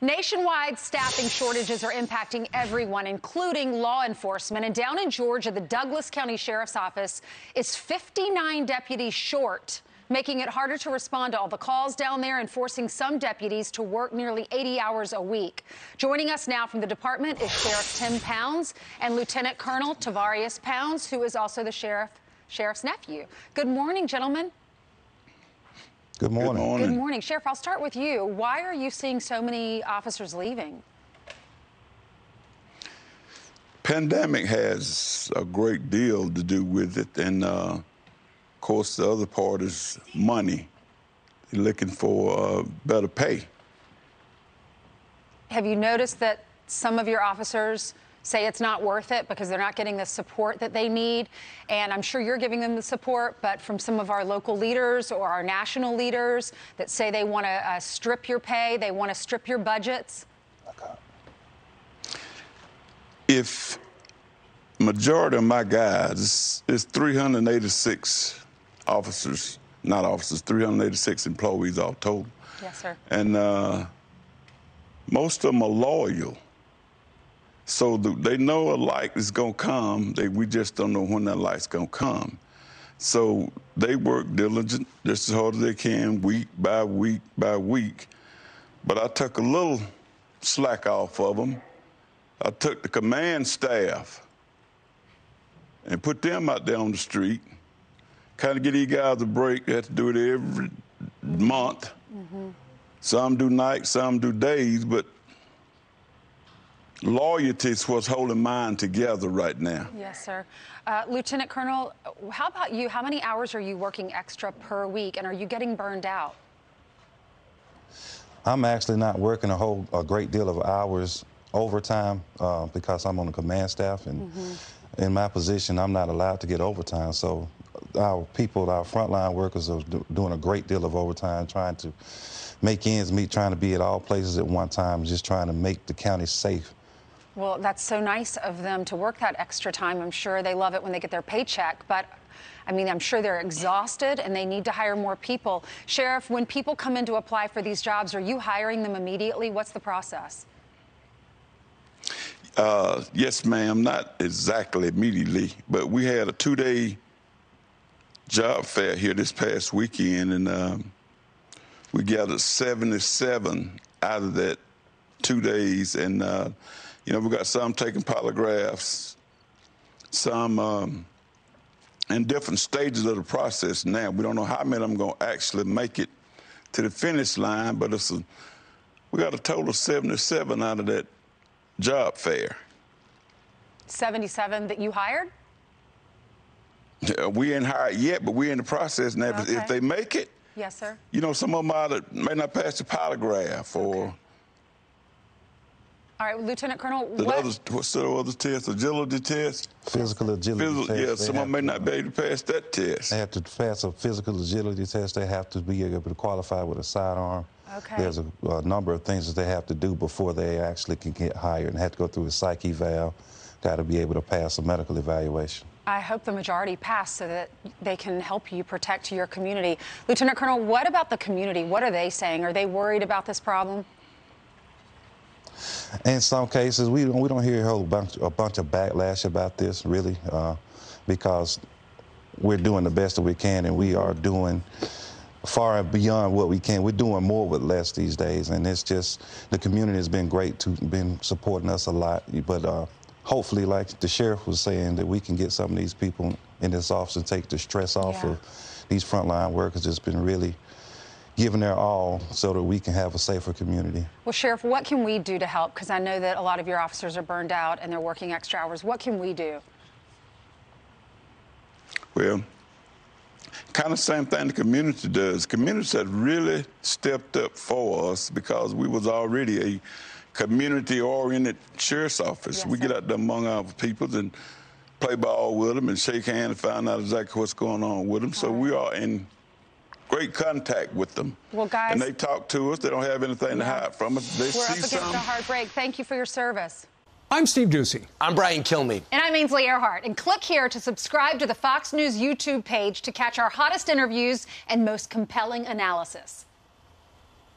Nationwide staffing shortages are impacting everyone, including law enforcement. And down in Georgia, the Douglas County Sheriff's Office is 59 deputies short making it harder to respond to all the calls down there and forcing some deputies to work nearly 80 hours a week. Joining us now from the department is Sheriff Tim Pounds and Lieutenant Colonel Tavarreus Pounds, who is also the sheriff sheriff's nephew. Good morning, gentlemen. Good morning. Good morning. Good morning. Sheriff, I'll start with you. Why are you seeing so many officers leaving? Pandemic has a great deal to do with it, and uh, of course, the other part is money. They're looking for uh, better pay. Have you noticed that some of your officers say it's not worth it because they're not getting the support that they need? And I'm sure you're giving them the support, but from some of our local leaders or our national leaders that say they want to uh, strip your pay, they want to strip your budgets? If majority of my guys, it's 386 officers, not officers, 386 employees all total. Yes, sir. And uh, most of them are loyal. So the, they know a light is gonna come. They, we just don't know when that light's gonna come. So they work diligent, just as hard as they can, week by week by week. But I took a little slack off of them. I took the command staff and put them out there on the street, kind of get these guys a break. They have to do it every month. Mm-hmm. Some do nights, some do days, but loyalty is what's holding mine together right now. Yes, sir. Uh, Lieutenant Colonel, how about you? How many hours are you working extra per week, and are you getting burned out? I'm actually not working a whole a great deal of hours overtime uh, because I'm on the command staff, and in my position, I'm not allowed to get overtime. So our people, our frontline workers, are do, doing a great deal of overtime, trying to make ends meet, trying to be at all places at one time, just trying to make the county safe. Well, that's so nice of them to work that extra time. I'm sure they love it when they get their paycheck, but I mean, I'm sure they're exhausted and they need to hire more people. Sheriff, when people come in to apply for these jobs, are you hiring them immediately? What's the process? Uh, yes, ma'am, not exactly immediately, but we had a two day job fair here this past weekend, and um, we gathered 77 out of that two days. And, uh, you know, we got some taking polygraphs, some um, in different stages of the process now. We don't know how many of them going to actually make it to the finish line, but it's a, we got a total of 77 out of that job fair. 77 that you hired? Uh, We ain't hired yet, but we're in the process now. If- Okay. If they make it, Yes, sir. you know, some of them of- may not pass the polygraph or All right, Lieutenant Colonel, the what, others, what's the other test, agility test? Physical agility Physical, test. yeah, they some of them may to, not be able to pass that test. They have to pass a physical agility test. They have to be able to qualify with a sidearm. Okay. There's a, a number of things that they have to do before they actually can get hired and have to go through a psych eval. Got to be able to pass a medical evaluation. I hope the majority pass so that they can help you protect your community. Lieutenant Colonel, what about the community? What are they saying? Are they worried about this problem? In some cases, we don't, we don't hear a whole bunch, a bunch of backlash about this, really, uh, because we're doing the best that we can, and we are doing far and beyond what we can. We're doing more with less these days, and it's just the community has been great to been supporting us a lot. But uh, hopefully, like the sheriff was saying, that we can get some of these people in this office and take the stress off Yeah. of these frontline workers. It's been really giving their all so that we can have a safer community. Well, Sheriff, what can we do to help? Because I know that a lot of your officers are burned out and they're working extra hours. What can we do? Well, kind of the same thing the community does. Communities have really stepped up for us because we was already a community-oriented sheriff's office. Yes, we get out there among our people and play ball with them and shake hands and find out exactly what's going on with them. So we are in great contact with them. Well, guys- and they talk to us. They don't have anything to hide from us. They We're up against something. a hard break. Thank you for your service. I'm Steve Doocy. I'm Brian Kilmeade. And I'm Ainsley Earhardt. And click here to subscribe to the Fox News YouTube page to catch our hottest interviews and most compelling analysis.